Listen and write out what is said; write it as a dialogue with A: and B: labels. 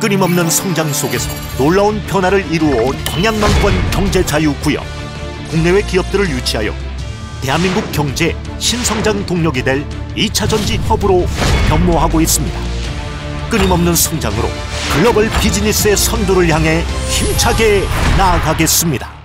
A: 끊임없는 성장 속에서 놀라운 변화를 이루어온 동양망권 경제자유구역. 국내외 기업들을 유치하여 대한민국 경제 신성장 동력이 될 2차 전지 허브로 변모하고 있습니다. 끊임없는 성장으로 글로벌 비즈니스의 선두를 향해 힘차게 나아가겠습니다.